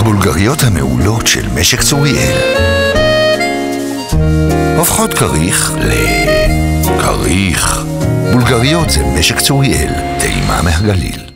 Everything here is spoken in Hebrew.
הבולגריות המעולות של משק צוריאל. הופכות כריך לכריך. בולגריות זה משק צוריאל, טעימה מהגליל.